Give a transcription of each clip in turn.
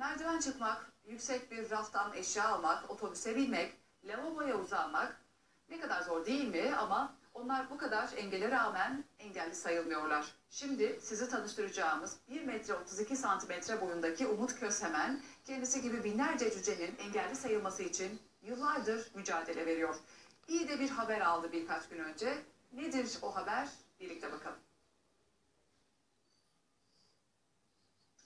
Merdiven çıkmak, yüksek bir raftan eşya almak, otobüse binmek, lavaboya uzanmak ne kadar zor değil mi? Ama onlar bu kadar engele rağmen engelli sayılmıyorlar. Şimdi sizi tanıştıracağımız 1 metre 32 santimetre boyundaki Umut Kösemen kendisi gibi binlerce cücenin engelli sayılması için yıllardır mücadele veriyor. İyi de bir haber aldı birkaç gün önce. Nedir o haber? Birlikte bakalım.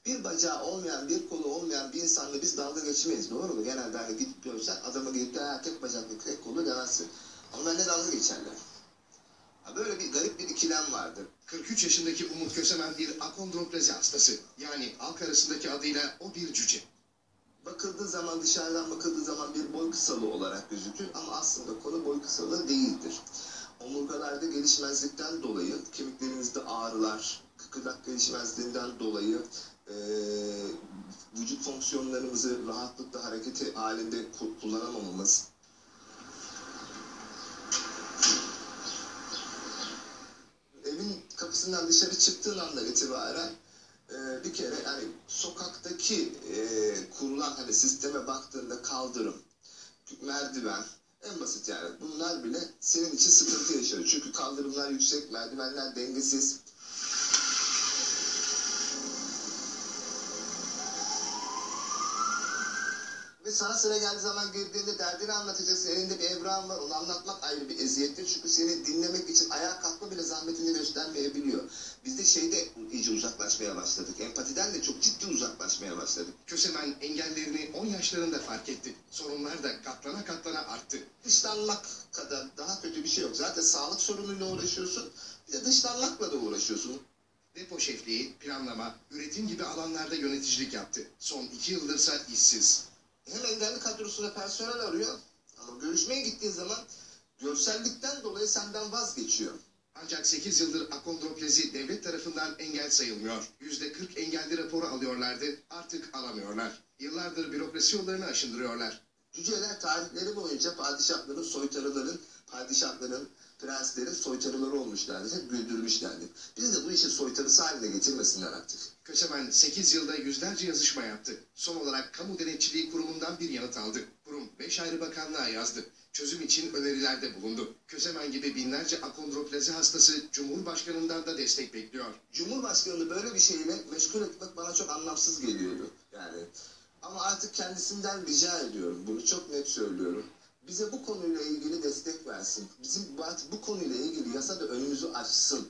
Bir bacağı olmayan, bir kolu olmayan bir insanla biz dalga geçmeyiz. Doğru mu? Genelde hani gidip görsen adama gidip de "Ha, tek bacaklı, tek kolu demezsin. Ama benimle dalga geçerler. Böyle bir garip bir ikilem vardır. 43 yaşındaki Umut Kösemen bir akondroplezi hastası. Yani halk arasındaki adıyla o bir cüce. Bakıldığı zaman dışarıdan bakıldığı zaman bir boy kısalığı olarak gözükür ama aslında konu boy kısalığı değildir. Omurgalarda gelişmezlikten dolayı kemiklerimizde ağrılar, kıkırdak gelişmezliğinden dolayı eee, vücut fonksiyonlarımızı rahatlıkla hareket halinde ku- kullanamamamız, evin kapısından dışarı çıktığın andan itibaren e, bir kere yani sokaktaki e, kurulan hani sisteme baktığında kaldırım, merdiven en basit yani bunlar bile senin için sıkıntı yaşıyor. Çünkü kaldırımlar yüksek, merdivenler dengesiz. Sana sıra geldiği zaman girdiğinde derdini anlatacaksın. Elinde bir evrağın var. Onu anlatmak ayrı bir eziyettir. Çünkü seni dinlemek için ayağa kalkma bile zahmetini göstermeyebiliyor. Biz de şeyde iyice uzaklaşmaya başladık. Empatiden de çok ciddi uzaklaşmaya başladık. Kösemen engellerini 10 yaşlarında fark etti. Sorunlar da katlana katlana arttı. Dışlanmak kadar daha kötü bir şey yok. Zaten sağlık sorunuyla uğraşıyorsun. Bir de dışlanmakla da uğraşıyorsun. Depo şefliği, planlama, üretim gibi alanlarda yöneticilik yaptı. Son 2 yıldırsa işsiz. Hem engelli kadrosuna personel arıyor. Ama görüşmeye gittiğin zaman görsellikten dolayı senden vazgeçiyor. Ancak 8 yıldır akondroplezi devlet tarafından engel sayılmıyor. %40 engelli raporu alıyorlardı, artık alamıyorlar. Yıllardır bürokrasi yollarını aşındırıyorlar. Cüceler tarihleri boyunca padişahların, soytarıların, padişahların, prenslerin soytarıları olmuşlardır. Hep güldürmüşlerdir. Biz de bu işi soytarısı haline getirmesinler artık. Kösemen 8 yılda yüzlerce yazışma yaptı. Son olarak Kamu Denetçiliği Kurumu'ndan bir yanıt aldı. Kurum 5 ayrı bakanlığa yazdı. Çözüm için önerilerde bulundu. Kösemen gibi binlerce akondroplezi hastası Cumhurbaşkanı'ndan da destek bekliyor. Cumhurbaşkanını böyle bir şeyle meşgul etmek bana çok anlamsız geliyordu. Yani ama artık kendisinden rica ediyorum. Bunu çok net söylüyorum. Bize bu konuyla ilgili destek versin. Bizim bu- konuyla ilgili yasada önümüzü açsın.